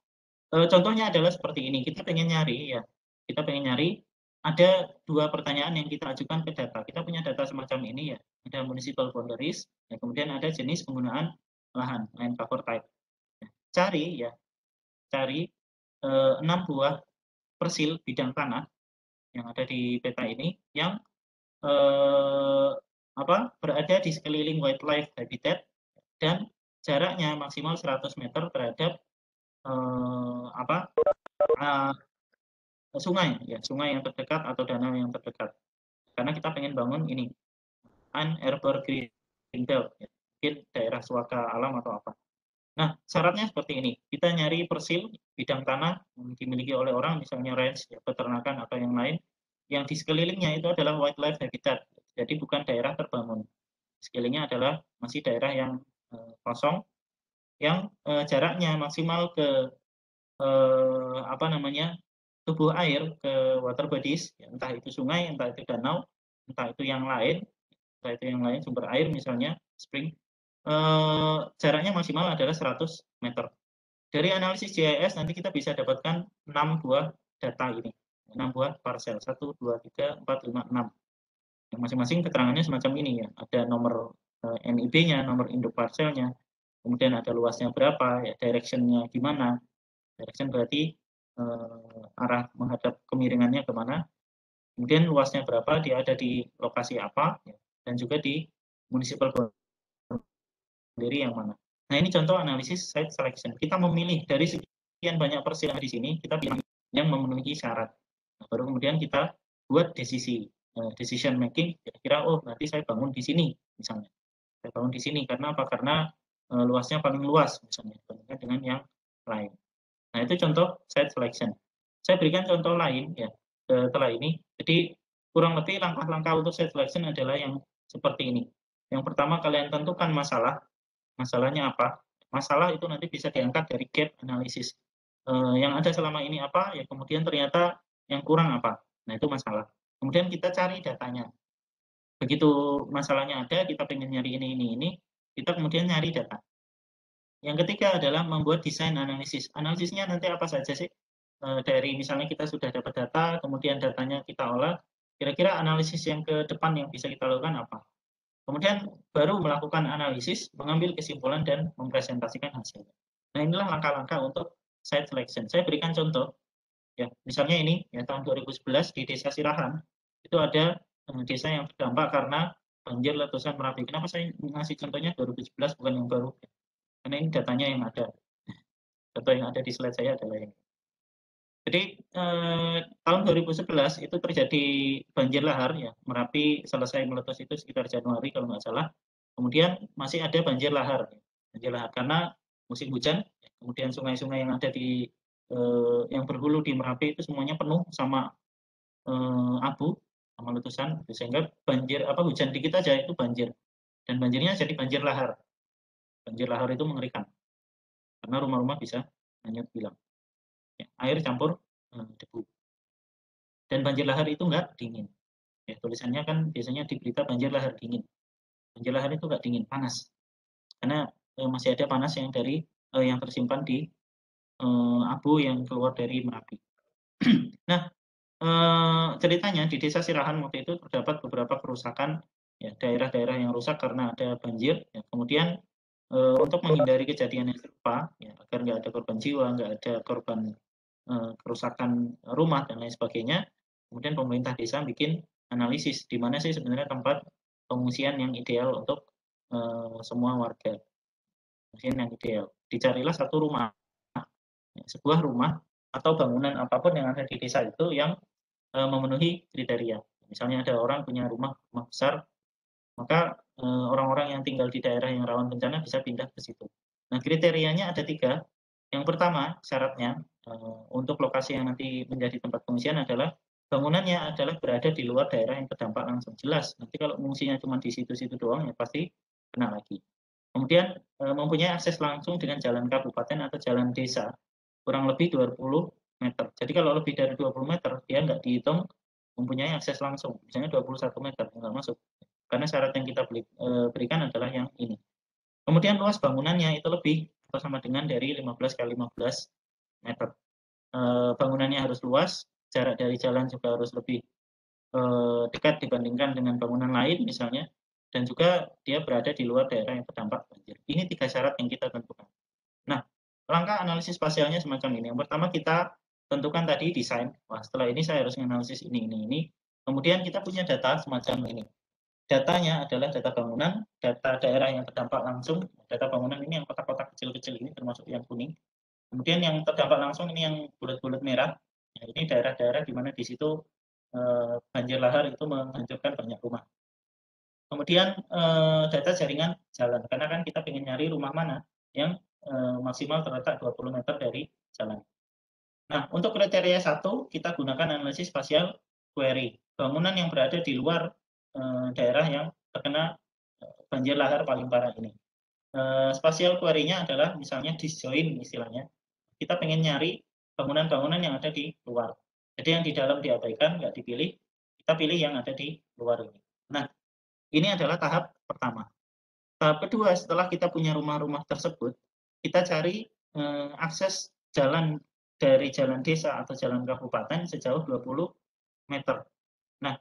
uh, contohnya adalah seperti ini. Kita pengen nyari ya, kita pengen nyari ada dua pertanyaan yang kita ajukan ke data. Kita punya data semacam ini ya, ada municipal boundaries, ya, kemudian ada jenis penggunaan lahan, land cover type. Cari ya, cari eh, enam buah persil bidang tanah yang ada di peta ini yang eh, apa berada di sekeliling wildlife habitat dan jaraknya maksimal 100 meter terhadap eh, apa uh, sungai ya sungai yang terdekat atau danau yang terdekat karena kita pengen bangun ini an belt ya. Mungkin daerah suaka alam atau apa. Nah syaratnya seperti ini. Kita nyari persil bidang tanah yang dimiliki oleh orang misalnya ranch ya, peternakan atau yang lain yang di sekelilingnya itu adalah wildlife habitat. Jadi bukan daerah terbangun. Sekelilingnya adalah masih daerah yang uh, kosong yang uh, jaraknya maksimal ke uh, apa namanya tubuh air ke water bodies, ya, entah itu sungai, entah itu danau, entah itu yang lain, entah itu yang lain sumber air misalnya spring, eh, jaraknya maksimal adalah 100 meter. Dari analisis GIS nanti kita bisa dapatkan 6 buah data ini, 6 buah parcel, 1, 2, 3, 4, 5, 6. Yang masing-masing keterangannya semacam ini ya, ada nomor eh, NIB-nya, nomor induk parcelnya, kemudian ada luasnya berapa, ya, direction-nya gimana. Direction berarti uh, arah menghadap kemiringannya ke mana, kemudian luasnya berapa, dia ada di lokasi apa, ya, dan juga di municipal sendiri yang mana. Nah ini contoh analisis site selection. Kita memilih dari sekian banyak persilangan di sini, kita pilih yang memenuhi syarat. Nah, baru kemudian kita buat desisi, uh, decision making, kira-kira oh nanti saya bangun di sini misalnya. Saya bangun di sini karena apa? Karena uh, luasnya paling luas misalnya, dengan yang lain. Nah, itu contoh site selection. Saya berikan contoh lain ya setelah ini. Jadi kurang lebih langkah-langkah untuk site selection adalah yang seperti ini. Yang pertama kalian tentukan masalah. Masalahnya apa? Masalah itu nanti bisa diangkat dari gap analisis. Eh, yang ada selama ini apa? Ya kemudian ternyata yang kurang apa? Nah, itu masalah. Kemudian kita cari datanya. Begitu masalahnya ada, kita pengen nyari ini, ini, ini, kita kemudian nyari data. Yang ketiga adalah membuat desain analisis. Analisisnya nanti apa saja sih? E, dari misalnya kita sudah dapat data, kemudian datanya kita olah, kira-kira analisis yang ke depan yang bisa kita lakukan apa? Kemudian baru melakukan analisis, mengambil kesimpulan dan mempresentasikan hasilnya. Nah inilah langkah-langkah untuk site selection. Saya berikan contoh, ya misalnya ini ya tahun 2011 di Desa Sirahan itu ada eh, desa yang terdampak karena banjir letusan Merapi. Kenapa saya ngasih contohnya 2011 bukan yang baru? Karena ini datanya yang ada. Data yang ada di slide saya adalah ini. Jadi eh, tahun 2011 itu terjadi banjir lahar ya, Merapi selesai meletus itu sekitar Januari kalau nggak salah. Kemudian masih ada banjir lahar, banjir lahar karena musim hujan. Kemudian sungai-sungai yang ada di eh, yang berhulu di Merapi itu semuanya penuh sama eh, abu, sama letusan, sehingga banjir apa hujan dikit aja itu banjir dan banjirnya jadi banjir lahar. Banjir lahar itu mengerikan. Karena rumah-rumah bisa hanyut hilang. Ya, air campur eh, debu. Dan banjir lahar itu enggak dingin. Ya, tulisannya kan biasanya di berita banjir lahar dingin. Banjir lahar itu enggak dingin, panas. Karena eh, masih ada panas yang dari eh, yang tersimpan di eh, abu yang keluar dari Merapi. nah, eh, ceritanya di Desa Sirahan waktu itu terdapat beberapa kerusakan ya daerah-daerah yang rusak karena ada banjir. Ya, kemudian uh, untuk menghindari kejadian yang serupa, ya, agar nggak ada korban jiwa, nggak ada korban kerusakan rumah dan lain sebagainya, kemudian pemerintah desa bikin analisis di mana sih sebenarnya tempat pengungsian yang ideal untuk uh, semua warga. Pengungsian yang ideal. Dicarilah satu rumah, sebuah rumah atau bangunan apa pun yang ada di desa itu yang uh, memenuhi kriteria. Misalnya ada orang punya rumah rumah besar, maka Eh, orang-orang yang tinggal di daerah yang rawan bencana bisa pindah ke situ. Nah, kriterianya ada tiga. Yang pertama, syaratnya eh, untuk lokasi yang nanti menjadi tempat pengungsian adalah bangunannya adalah berada di luar daerah yang terdampak langsung. Jelas, nanti kalau pengungsinya cuma di situ-situ doang, ya pasti kena lagi. Kemudian eh, mempunyai akses langsung dengan jalan kabupaten atau jalan desa, kurang lebih 20 meter. Jadi kalau lebih dari 20 meter, dia nggak dihitung mempunyai akses langsung. Misalnya 21 meter, nggak masuk karena syarat yang kita beli, e, berikan adalah yang ini. Kemudian luas bangunannya itu lebih atau sama dengan dari 15 kali 15 meter. E, bangunannya harus luas, jarak dari jalan juga harus lebih e, dekat dibandingkan dengan bangunan lain misalnya, dan juga dia berada di luar daerah yang terdampak banjir. Ini tiga syarat yang kita tentukan. Nah, langkah analisis spasialnya semacam ini. Yang pertama kita tentukan tadi desain, wah setelah ini saya harus menganalisis ini ini ini, kemudian kita punya data semacam ini. Datanya adalah data bangunan, data daerah yang terdampak langsung, data bangunan ini yang kotak-kotak kecil-kecil ini termasuk yang kuning. Kemudian yang terdampak langsung ini yang bulat-bulat merah, ya ini daerah-daerah di mana di situ eh, banjir lahar itu menghancurkan banyak rumah. Kemudian eh, data jaringan jalan, karena kan kita ingin nyari rumah mana yang eh, maksimal terletak 20 meter dari jalan. Nah, untuk kriteria satu, kita gunakan analisis spasial query. Bangunan yang berada di luar daerah yang terkena uh, banjir lahar paling parah ini. Uh, spasial query-nya adalah misalnya disjoin istilahnya. Kita pengen nyari bangunan-bangunan yang ada di luar. Jadi yang di dalam diabaikan, nggak dipilih. Kita pilih yang ada di luar ini. Nah, ini adalah tahap pertama. Tahap kedua, setelah kita punya rumah-rumah tersebut, kita cari akses jalan dari jalan desa atau jalan kabupaten sejauh 20 meter. Nah,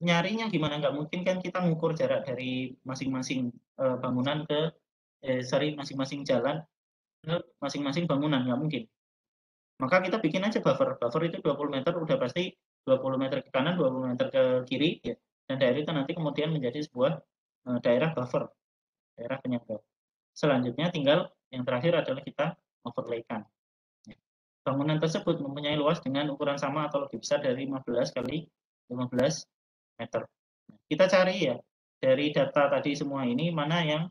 nyarinya gimana? Nggak mungkin kan kita mengukur jarak dari masing-masing uh, bangunan ke, eh, sorry, masing-masing jalan ke masing-masing bangunan, nggak mungkin. Maka kita bikin aja buffer. Buffer itu 20 meter, udah pasti 20 meter ke kanan, 20 meter ke kiri, ya. dan daerah itu nanti kemudian menjadi sebuah uh, daerah buffer, daerah penyangga. Selanjutnya tinggal yang terakhir adalah kita overlaykan. Bangunan tersebut mempunyai luas dengan ukuran sama atau lebih besar dari 15 kali 15 meter. Kita cari ya, dari data tadi semua ini, mana yang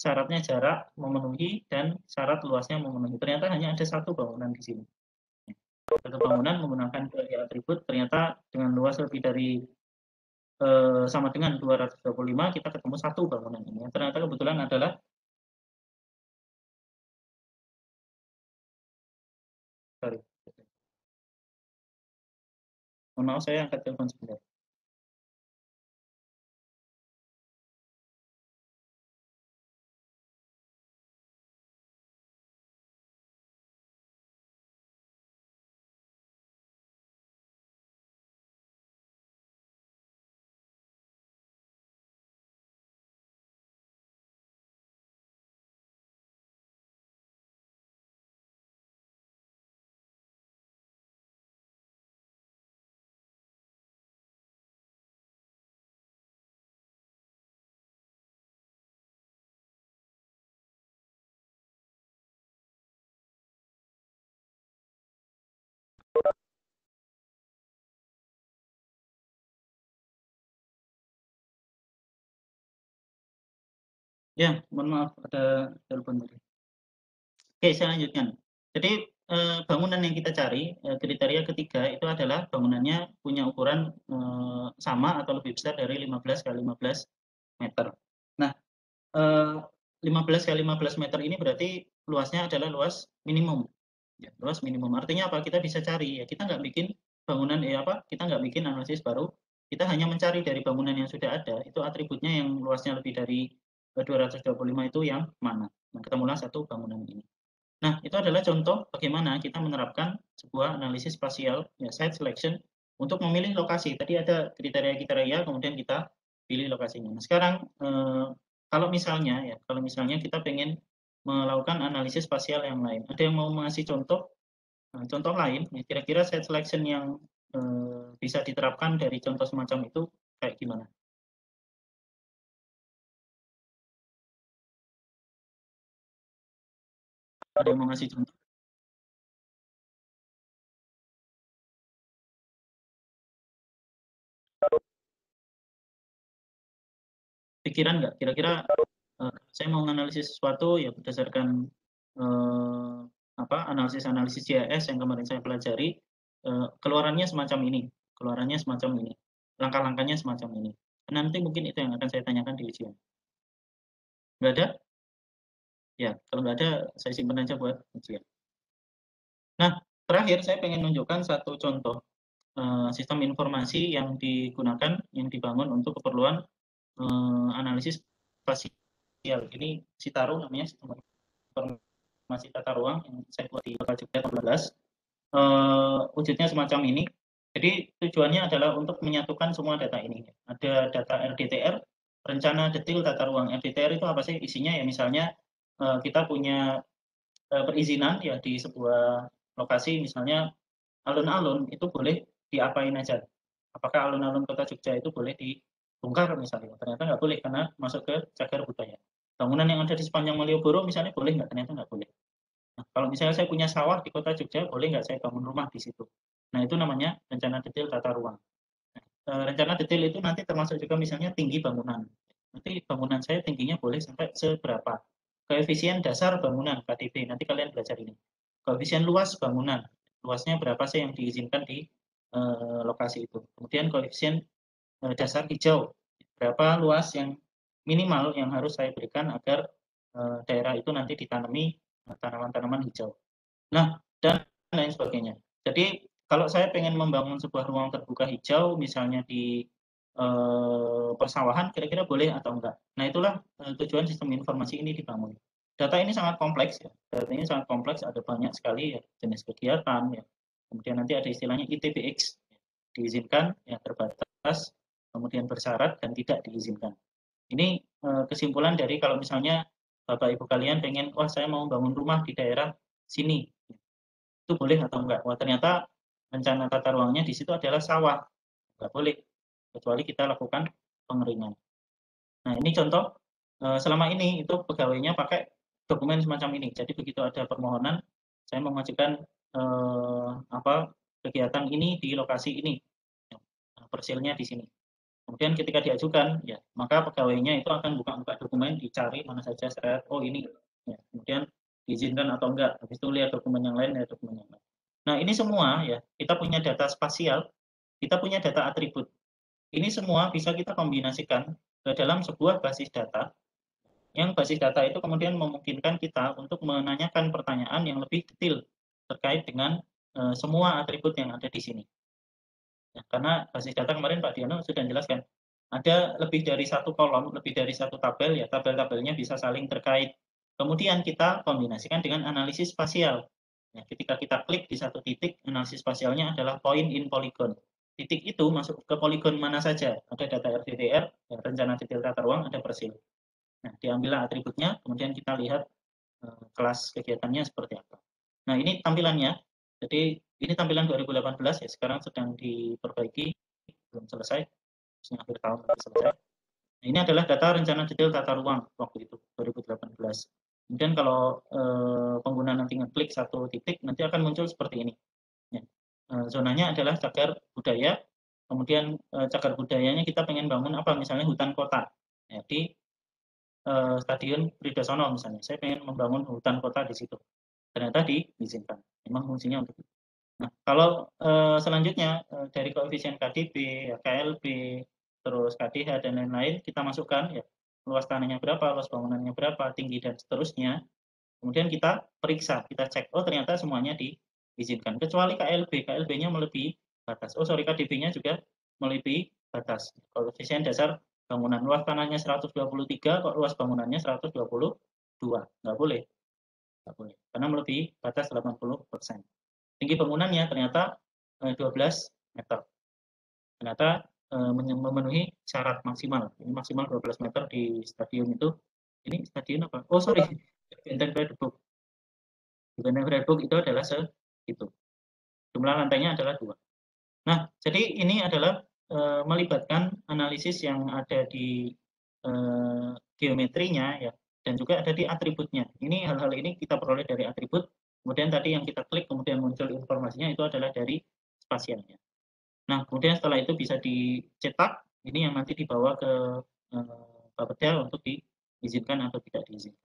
syaratnya jarak memenuhi dan syarat luasnya memenuhi. Ternyata hanya ada satu bangunan di sini. Satu bangunan menggunakan dua atribut, ternyata dengan luas lebih dari eh, sama dengan 225, kita ketemu satu bangunan ini. Ternyata kebetulan adalah Sorry. Mohon maaf saya angkat telepon sebentar. Ya, mohon maaf ada telepon tadi. Oke, saya lanjutkan. Jadi eh, bangunan yang kita cari eh, kriteria ketiga itu adalah bangunannya punya ukuran eh, sama atau lebih besar dari 15 kali 15 meter. Nah, eh, 15 kali 15 meter ini berarti luasnya adalah luas minimum. Ya, luas minimum. Artinya apa? Kita bisa cari ya. Kita nggak bikin bangunan eh apa? Kita nggak bikin analisis baru. Kita hanya mencari dari bangunan yang sudah ada itu atributnya yang luasnya lebih dari 225 itu yang mana. Nah, ketemulah satu bangunan ini. Nah, itu adalah contoh bagaimana kita menerapkan sebuah analisis spasial, ya, site selection, untuk memilih lokasi. Tadi ada kriteria-kriteria, kemudian kita pilih lokasinya. Nah, sekarang, eh, kalau misalnya, ya, kalau misalnya kita pengen melakukan analisis spasial yang lain, ada yang mau mengasih contoh, nah, contoh lain, ya, kira-kira site selection yang eh, bisa diterapkan dari contoh semacam itu kayak gimana? Ada yang mau ngasih contoh? Pikiran nggak? Kira-kira uh, saya mau menganalisis sesuatu ya berdasarkan uh, apa analisis-analisis GIS yang kemarin saya pelajari, uh, keluarannya semacam ini, keluarannya semacam ini, langkah-langkahnya semacam ini. Nanti mungkin itu yang akan saya tanyakan di ujian. Nggak ada? Ya, kalau nggak ada, saya simpan aja buat ujian. Nah, terakhir saya pengen menunjukkan satu contoh sistem informasi yang digunakan, yang dibangun untuk keperluan analisis spasial. Ini Citaru namanya, sistem informasi tata ruang yang saya buat di Jogja 2012. Uh, wujudnya semacam ini. Jadi tujuannya adalah untuk menyatukan semua data ini. Ada data RDTR, rencana detail tata ruang. RDTR itu apa sih? Isinya ya misalnya Eh, kita punya uh, perizinan ya di sebuah lokasi misalnya alun-alun itu boleh diapain aja. Apakah alun-alun kota Jogja itu boleh dibongkar misalnya? Ternyata nggak boleh karena masuk ke cagar budaya. Bangunan yang ada di sepanjang Malioboro misalnya boleh nggak? Ternyata nggak boleh. Nah, kalau misalnya saya punya sawah di kota Jogja, boleh nggak saya bangun rumah di situ? Nah, itu namanya rencana detail tata ruang. Nah, e, rencana detail itu nanti termasuk juga misalnya tinggi bangunan. Nanti bangunan saya tingginya boleh sampai seberapa. Koefisien dasar bangunan KDB, nanti kalian belajar ini. Koefisien luas bangunan, luasnya berapa sih yang diizinkan di e, lokasi itu. Kemudian koefisien dasar hijau, berapa luas yang minimal yang harus saya berikan agar e, daerah itu nanti ditanami tanaman-tanaman hijau. Nah, dan lain sebagainya. Jadi kalau saya pengen membangun sebuah ruang terbuka hijau, misalnya di eh, persawahan, kira-kira boleh atau enggak? Nah, itulah eh, tujuan sistem informasi ini dibangun. Data ini sangat kompleks ya. Data ini sangat kompleks, ada banyak sekali ya jenis kegiatan ya. Kemudian nanti ada istilahnya ITBX, ya, diizinkan, ya terbatas, kemudian bersyarat dan tidak diizinkan. Ini eh, kesimpulan dari kalau misalnya Bapak Ibu kalian pengen, wah saya mau bangun rumah di daerah sini, itu boleh atau enggak? Wah ternyata rencana tata ruangnya di situ adalah sawah. Nggak boleh, kecuali kita lakukan pengeringan. Nah, ini contoh, eh, selama ini itu pegawainya pakai dokumen semacam ini. Jadi begitu ada permohonan, saya mengajukan eh, apa kegiatan ini di lokasi ini. Nah, persilnya di sini. Kemudian ketika diajukan, ya maka pegawainya itu akan buka-buka dokumen, dicari mana saja saya, oh ini. Ya, kemudian diizinkan atau enggak. Habis itu lihat dokumen yang lain, lihat dokumen yang lain. Nah, ini semua ya, kita punya data spasial, kita punya data atribut. Ini semua bisa kita kombinasikan ke dalam sebuah basis data, yang basis data itu kemudian memungkinkan kita untuk menanyakan pertanyaan yang lebih detail terkait dengan e, semua atribut yang ada di sini. Ya, karena basis data kemarin Pak Diono sudah menjelaskan, ada lebih dari satu kolom, lebih dari satu tabel, ya tabel-tabelnya bisa saling terkait. Kemudian kita kombinasikan dengan analisis spasial. Ya, ketika kita klik di satu titik, analisis spasialnya adalah point in polygon. Titik itu masuk ke poligon mana saja. Ada data RDTR, ya, rencana detail tata ruang, ada persil. Nah, diambillah atributnya, kemudian kita lihat uh, kelas kegiatannya seperti apa. Nah, ini tampilannya. Jadi, ini tampilan 2018 ya, sekarang sedang diperbaiki, belum selesai. Akhir tahun selesai. Nah, ini adalah data rencana detail tata ruang waktu itu, 2018. Kemudian kalau e, pengguna nanti ngeklik satu titik, nanti akan muncul seperti ini. Ya. E, zonanya adalah cagar budaya, kemudian e, cagar budayanya kita pengen bangun apa, misalnya hutan kota. Ya, di e, Stadion Pridasono misalnya, saya pengen membangun hutan kota di situ. Ternyata diizinkan, memang fungsinya untuk itu. Nah, kalau e, selanjutnya e, dari koefisien KDB, ya, KLB, terus KDH dan lain-lain kita masukkan ya luas tanahnya berapa, luas bangunannya berapa, tinggi dan seterusnya. Kemudian kita periksa, kita cek, oh ternyata semuanya diizinkan. Kecuali KLB, KLB-nya melebihi batas. Oh sorry, KDB-nya juga melebihi batas. Koefisien dasar bangunan luas tanahnya 123, kok luas bangunannya 122. Nggak boleh. Nggak boleh. Karena melebihi batas 80%. Tinggi bangunannya ternyata 12 eh, meter. Ternyata Eh, memenuhi syarat maksimal. Ini maksimal 12 meter di stadion itu. Ini stadion apa? Oh sorry, Benteng Redbook. Di Benteng Redbook itu adalah segitu. Jumlah lantainya adalah dua. Nah, jadi ini adalah e, melibatkan analisis yang ada di e, geometrinya ya, dan juga ada di atributnya. Ini hal-hal ini kita peroleh dari atribut. Kemudian tadi yang kita klik kemudian muncul informasinya itu adalah dari spasialnya. Nah, kemudian setelah itu bisa dicetak, ini yang nanti dibawa ke eh, untuk diizinkan atau tidak diizinkan.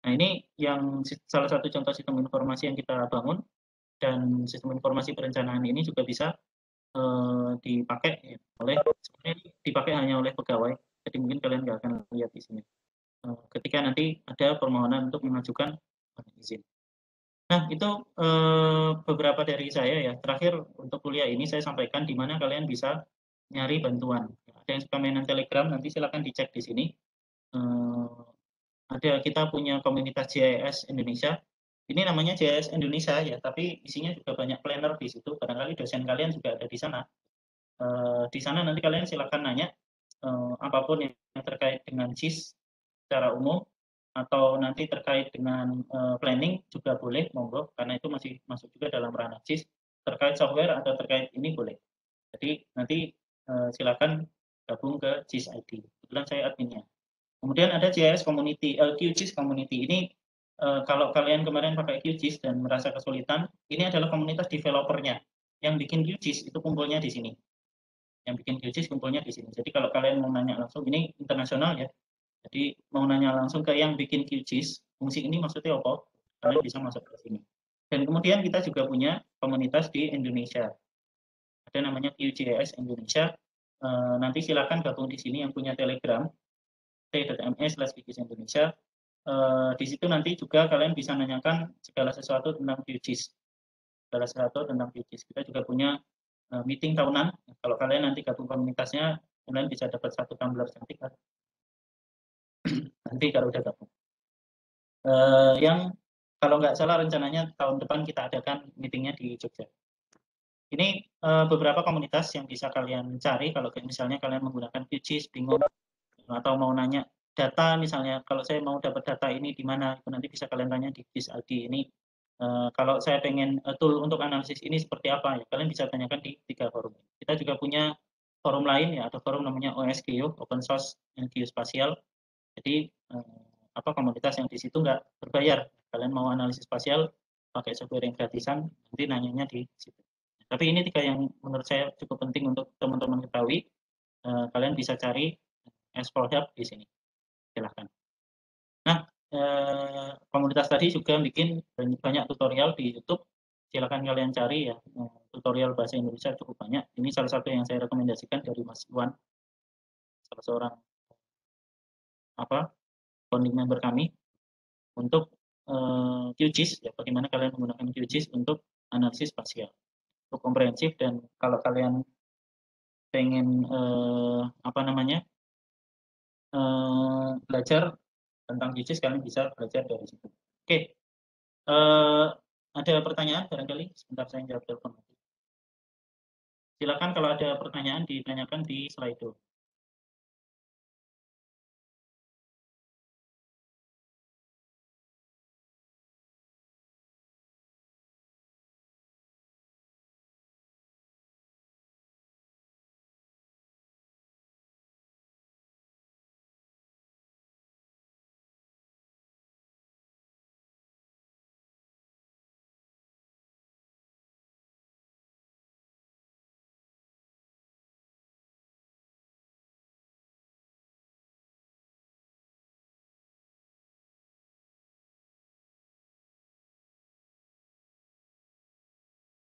Nah, ini yang salah satu contoh sistem informasi yang kita bangun dan sistem informasi perencanaan ini juga bisa eh, dipakai ya, oleh sebenarnya dipakai hanya oleh pegawai. Jadi mungkin kalian nggak akan lihat di sini. Eh, ketika nanti ada permohonan untuk mengajukan izin. Nah, itu eh, beberapa dari saya ya. Terakhir untuk kuliah ini saya sampaikan di mana kalian bisa nyari bantuan. Ada yang suka mainan Telegram, nanti silakan dicek di sini. Eh, ada kita punya komunitas JIS Indonesia. Ini namanya JIS Indonesia ya, tapi isinya juga banyak planner di situ. Barangkali dosen kalian juga ada di sana. Eh, di sana nanti kalian silakan nanya eh, apa pun yang terkait dengan CIS secara umum atau nanti terkait dengan uh, planning juga boleh monggo karena itu masih masuk juga dalam ranah CIS terkait software atau terkait ini boleh. Jadi nanti uh, silakan gabung ke JIS ID. Kebetulan saya adminnya. Kemudian ada JS Community, uh, QGIS Community. Ini uh, kalau kalian kemarin pakai QGIS dan merasa kesulitan, ini adalah komunitas developernya. Yang bikin QGIS itu kumpulnya di sini. Yang bikin QGIS kumpulnya di sini. Jadi kalau kalian mau nanya langsung, ini internasional ya. Jadi mau nanya langsung ke yang bikin QGIS, fungsi ini maksudnya apa? Kalian bisa masuk ke sini. Dan kemudian kita juga punya komunitas di Indonesia. Ada namanya QGIS Indonesia. E, nanti silakan gabung di sini yang punya Telegram t.me slash Indonesia. E, di situ nanti juga kalian bisa nanyakan segala sesuatu tentang QGIS. Segala sesuatu tentang QGIS. Kita juga punya e, meeting tahunan. Kalau kalian nanti gabung komunitasnya, kalian bisa dapat satu tumbler cantik nanti kalau udah gabung. Uh, yang kalau nggak salah rencananya tahun depan kita adakan meetingnya di Jogja. Ini uh, beberapa komunitas yang bisa kalian cari kalau misalnya kalian menggunakan QGIS, bingung atau mau nanya data misalnya kalau saya mau dapat data ini di mana nanti bisa kalian tanya di QGIS ID ini uh, kalau saya pengen uh, tool untuk analisis ini seperti apa ya kalian bisa tanyakan di tiga forum. Kita juga punya forum lain ya ada forum namanya OSGeo Open Source and Geospatial jadi eh, apa komunitas yang di situ nggak berbayar. Kalian mau analisis spasial pakai software yang gratisan, nanti nanyanya di situ. Tapi ini tiga yang menurut saya cukup penting untuk teman-teman ketahui. Eh, kalian bisa cari Explore Hub di sini. Silahkan. Nah, eh, komunitas tadi juga bikin banyak tutorial di YouTube. Silahkan kalian cari ya. Eh, tutorial bahasa Indonesia cukup banyak. Ini salah satu yang saya rekomendasikan dari Mas Iwan. Salah seorang apa founding member kami untuk uh, QGIS ya bagaimana kalian menggunakan QGIS untuk analisis spasial untuk komprehensif dan kalau kalian pengen uh, apa namanya uh, belajar tentang QGIS kalian bisa belajar dari situ. Oke, okay. ada pertanyaan barangkali sebentar saya jawab telepon. Silakan kalau ada pertanyaan ditanyakan di slide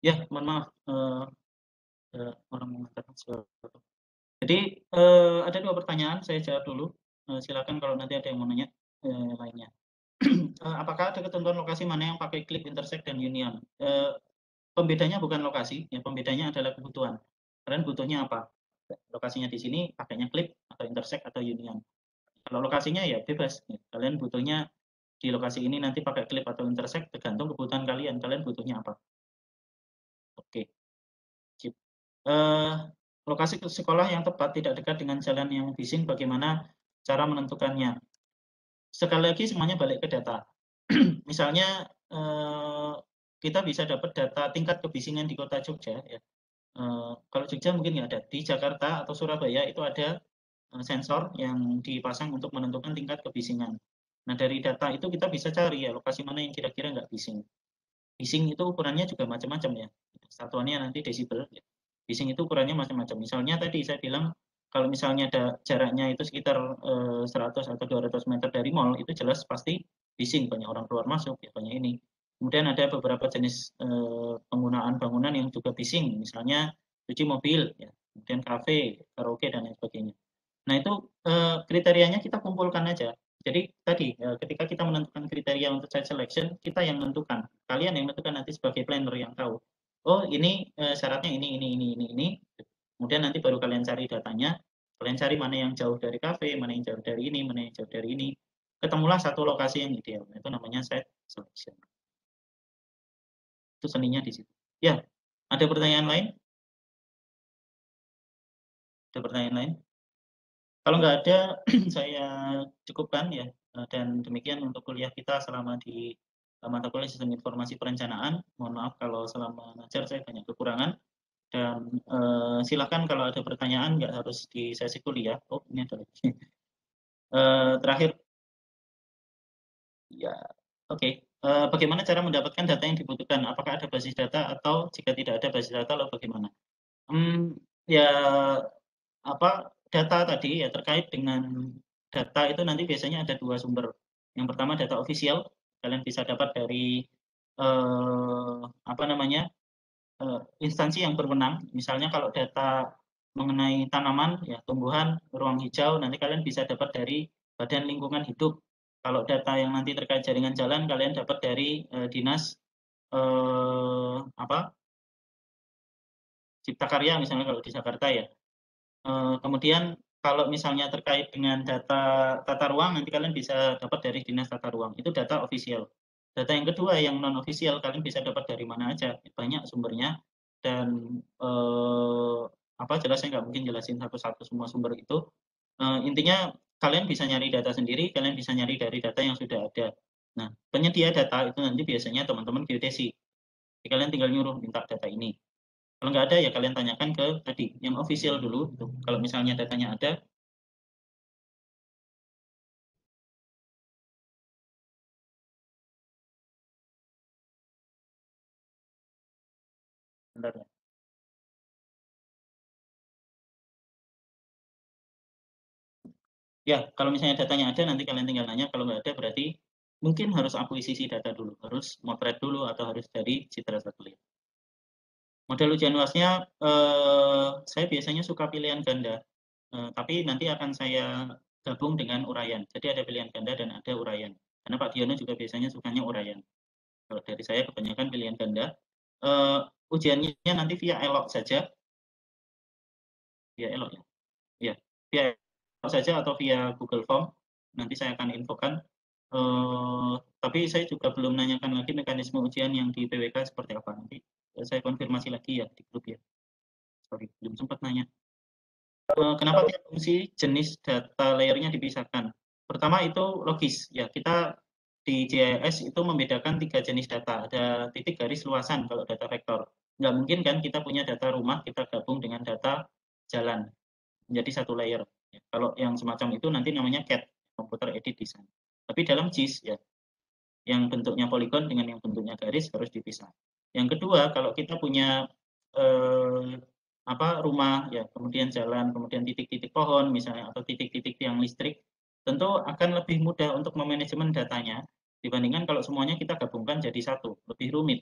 Ya, mohon maaf, uh, uh, orang mengatakan sesuatu. Jadi, uh, ada dua pertanyaan, saya jawab dulu, uh, silakan kalau nanti ada yang mau nanya, uh, lainnya. uh, apakah ada ketentuan lokasi mana yang pakai clip, intersect, dan union? Uh, pembedanya bukan lokasi, ya pembedanya adalah kebutuhan. Kalian butuhnya apa? Lokasinya di sini pakainya clip, atau intersect, atau union. Kalau lokasinya ya bebas, kalian butuhnya di lokasi ini nanti pakai clip atau intersect, tergantung kebutuhan kalian, kalian butuhnya apa. Oke. Uh, lokasi sekolah yang tepat tidak dekat dengan jalan yang bising, bagaimana cara menentukannya? Sekali lagi semuanya balik ke data. Misalnya uh, kita bisa dapat data tingkat kebisingan di kota Jogja. Ya. Uh, kalau Jogja mungkin nggak ada. Di Jakarta atau Surabaya itu ada sensor yang dipasang untuk menentukan tingkat kebisingan. Nah dari data itu kita bisa cari ya lokasi mana yang kira-kira nggak bising. Bising itu ukurannya juga macam-macam ya. Satuannya nanti desibel. Ya. Bising itu ukurannya macam-macam. Misalnya tadi saya bilang kalau misalnya ada jaraknya itu sekitar eh, 100 atau 200 meter dari mall itu jelas pasti bising banyak orang keluar masuk ya banyak ini. Kemudian ada beberapa jenis eh, penggunaan bangunan yang juga bising, misalnya cuci mobil, ya, kemudian kafe, karaoke dan lain sebagainya. Nah itu eh, kriterianya kita kumpulkan aja. Jadi tadi eh, ketika kita menentukan kriteria untuk site selection, kita yang menentukan. Kalian yang menentukan nanti sebagai planner yang tahu. Oh ini eh, syaratnya ini, ini, ini, ini, ini. Kemudian nanti baru kalian cari datanya. Kalian cari mana yang jauh dari kafe, mana yang jauh dari ini, mana yang jauh dari ini. Ketemulah satu lokasi yang ideal. Itu namanya site selection. Itu seninya di situ. Ya, ada pertanyaan lain? Ada pertanyaan lain? Kalau nggak ada, saya cukupkan ya, eh, dan demikian untuk kuliah kita selama di mata kuliah Sistem Informasi Perencanaan. Mohon maaf kalau selama ngajar saya banyak kekurangan dan uh, silakan kalau ada pertanyaan nggak harus di sesi kuliah. Oh ini ada lagi. uh, terakhir, ya oke. Okay. Bagaimana cara mendapatkan data yang dibutuhkan? Apakah ada basis data atau jika tidak ada basis data, lalu bagaimana? Hmm, ya apa data tadi ya terkait dengan data itu nanti biasanya ada dua sumber. Yang pertama data ofisial, kalian bisa dapat dari eh, apa namanya eh, instansi yang berwenang. Misalnya kalau data mengenai tanaman, ya tumbuhan, ruang hijau, nanti kalian bisa dapat dari Badan Lingkungan Hidup. Kalau data yang nanti terkait jaringan jalan, kalian dapat dari eh, dinas eh, apa Cipta Karya misalnya kalau di Jakarta ya. Eh, kemudian kalau misalnya terkait dengan data tata ruang, nanti kalian bisa dapat dari Dinas Tata Ruang. Itu data official. Data yang kedua yang non official kalian bisa dapat dari mana aja. Banyak sumbernya dan eh, apa jelas saya nggak mungkin jelasin satu-satu semua sumber itu. Eh, intinya kalian bisa nyari data sendiri, kalian bisa nyari dari data yang sudah ada. Nah, penyedia data itu nanti biasanya teman-teman geodesi. Kalian tinggal nyuruh minta data ini. Kalau nggak ada ya kalian tanyakan ke tadi yang official dulu. Tuh. Kalau misalnya datanya ada, Bentar ya. Ya, kalau misalnya datanya ada, nanti kalian tinggal nanya. Kalau nggak ada, berarti mungkin harus akuisisi data dulu, harus motret dulu, atau harus dari citra satelit. Model ujian luasnya, eh, saya biasanya suka pilihan ganda, eh, tapi nanti akan saya gabung dengan uraian. Jadi ada pilihan ganda dan ada uraian. Karena Pak Diono juga biasanya sukanya uraian. Kalau dari saya kebanyakan pilihan ganda. Eh, ujiannya nanti via elok saja. Via elok ya. Ya, via elok saja atau via Google Form. Nanti saya akan infokan. Uh, tapi saya juga belum nanyakan lagi mekanisme ujian yang di PWK seperti apa nanti saya konfirmasi lagi ya di grup ya. Sorry, belum sempat nanya. Uh, kenapa tiap fungsi jenis data layernya dipisahkan? Pertama itu logis ya kita di GIS itu membedakan tiga jenis data. Ada titik garis luasan kalau data vektor. Nggak mungkin kan kita punya data rumah kita gabung dengan data jalan menjadi satu layer. Ya, kalau yang semacam itu nanti namanya CAD, Computer Edit Design. Tapi dalam GIS ya, yang bentuknya poligon dengan yang bentuknya garis harus dipisah. Yang kedua, kalau kita punya eh, apa rumah ya, kemudian jalan, kemudian titik-titik pohon misalnya atau titik-titik tiang listrik, tentu akan lebih mudah untuk memanajemen datanya dibandingkan kalau semuanya kita gabungkan jadi satu, lebih rumit.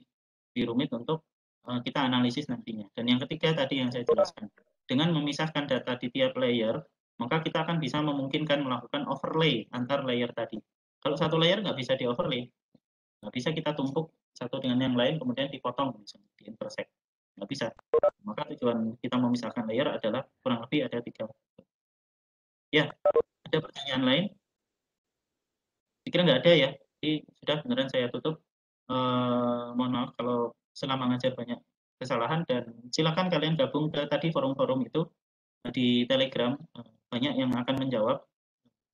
Lebih rumit untuk eh, kita analisis nantinya. Dan yang ketiga tadi yang saya jelaskan, dengan memisahkan data di tiap layer, maka kita akan bisa memungkinkan melakukan overlay antar layer tadi. Kalau satu layer nggak bisa di overlay, nggak bisa kita tumpuk satu dengan yang lain kemudian dipotong misalnya di intersect nggak bisa. Maka tujuan kita memisahkan layer adalah kurang lebih ada tiga ya ada pertanyaan lain? Pikir nggak ada ya? Jadi sudah beneran saya tutup. Eh, mohon maaf kalau selama ngajar banyak kesalahan dan silakan kalian gabung ke tadi forum-forum itu. Di Telegram eh, banyak yang akan menjawab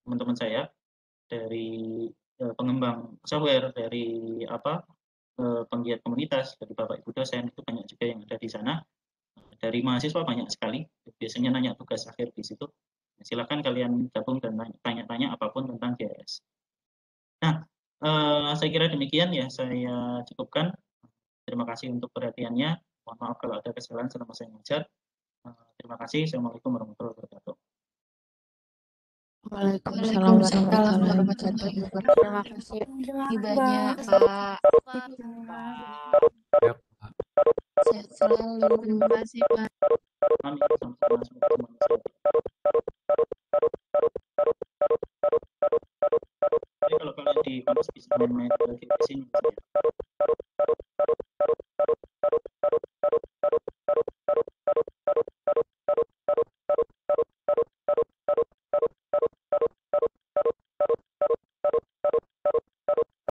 teman-teman saya dari pengembang software dari apa Eh, penggiat komunitas dari Bapak Ibu dosen itu banyak juga yang ada di sana. Dari mahasiswa banyak sekali, biasanya nanya tugas akhir di situ. Silakan kalian gabung dan tanya-tanya apa pun tentang GIS. Nah, eh, saya kira demikian ya saya cukupkan. Terima kasih untuk perhatiannya. Mohon maaf kalau ada kesalahan selama saya mengajar. Eh, terima kasih. Assalamualaikum warahmatullahi wabarakatuh. Waalaikumsalam warahmatullahi wabarakatuh. Terima kasih banyak Pak. Ya, Pak. Sehat selalu. Terima kasih Pak. Jadi kalau kalian di kampus bisa main-main di sini.